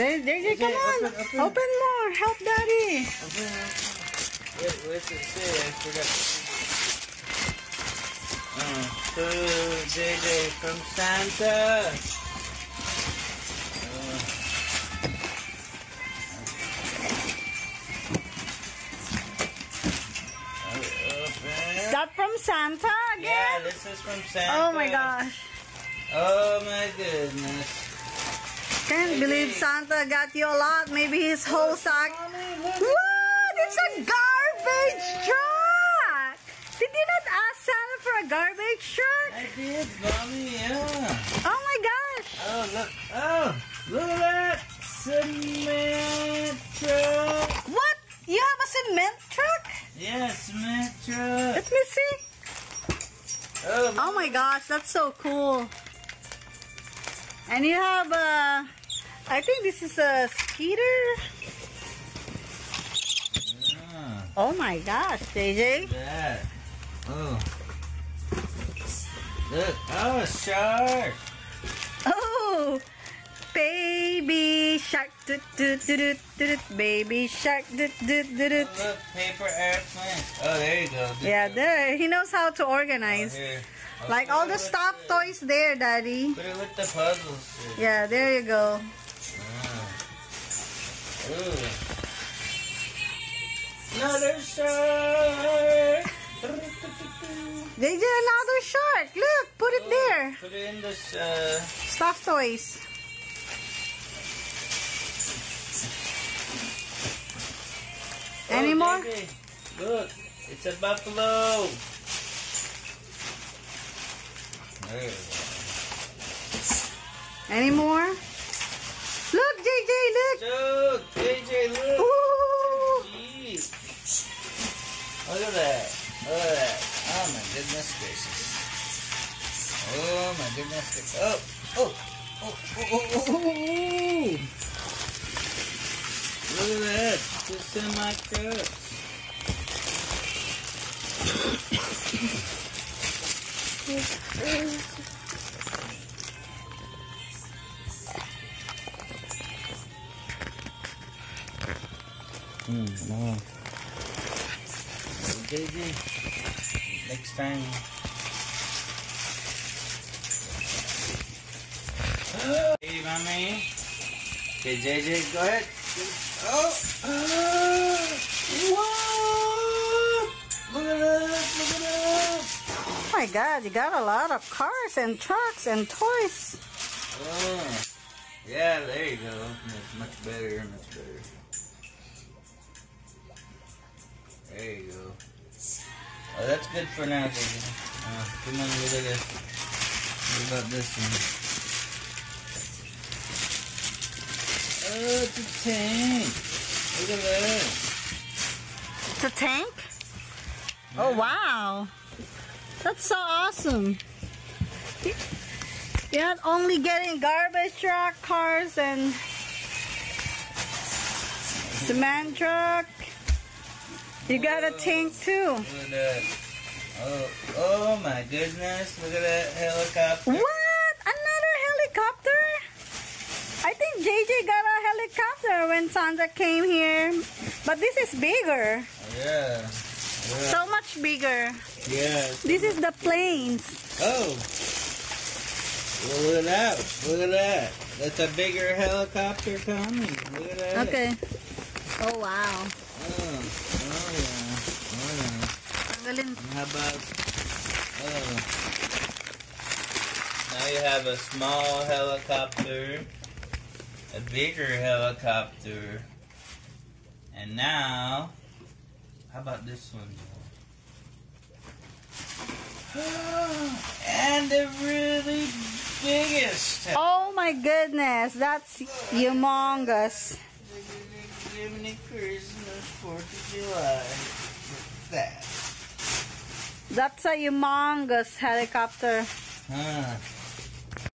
There, there you come on. open, Open, open. more. Help daddy. Open it, open it. Wait, what's it say? I forgot. Uh, to JJ from Santa. Uh, Is that from Santa again? Yeah, this is from Santa. Oh my gosh. Oh my goodness. Can't believe Santa got you a lot. Maybe his whole sack. What? It's a garbage truck. Did you not ask Santa for a garbage truck? I did, mommy, yeah. Oh my gosh. Oh, look. Oh, look at that. Cement truck. What? You have a cement truck? Yeah, cement truck. Let me see. Oh, Oh my gosh, that's so cool. And you have a, I think this is a skeeter. yeah. Oh my gosh, JJ. That. Oh. Look. Oh, a shark. Oh, baby shark, doot, doot, doot, doot, doot, baby shark, doot, doot, doot, doot. Oh, look, paper airplane. Oh, there you go. Good Yeah, job. there. He knows how to Oh, organize. here. Oh, Like all the stuffed toys there, Daddy. Put it with the puzzles. here. Yeah, there you go. Ooh. Another shark. JJ, another shark. Look, put it there. Put it in this. Uh, Stuffed toys. Any oh, more? baby. Look, it's a buffalo. Any more? Look. Dude, JJ, look. Ooh. Jeez. Look at that. Look at that. Oh my goodness gracious. Oh my goodness gracious. Oh, oh, oh, oh, oh, oh, oh. oh, oh. Look at that. Just in my truck. Hmm, no. JJ, next time. Hey, mommy. Okay, JJ, go ahead. Oh! Whoa! Look at that! Look at that! Oh my God, you got a lot of cars and trucks and toys. Oh, yeah, there you go. That's much better, much better. There you go. Oh, that's good for now, baby. Uh, come on, look at this. What about this one? Oh, it's a tank. Look at that. It's a tank? Oh, wow. That's so awesome. You're not only getting garbage truck, cars, and cement truck. You got a tank too. Look at that. Oh, oh my goodness. Look at that helicopter. What? Another helicopter? I think JJ got a helicopter when Sandra came here. But this is bigger. Yeah. Yeah. So much bigger. yeah. This is the planes. Oh. Well, look at that. Look at that. That's a bigger helicopter coming. Look at that. Okay. Oh, wow. Oh, oh yeah. Oh yeah. Tanggalin. How about, oh. Now you have a small helicopter, a bigger helicopter, and now, how about this one? and the really biggest. Oh my goodness, that's humongous. Christmas, 4th of July. That. That's a humongous helicopter. Huh.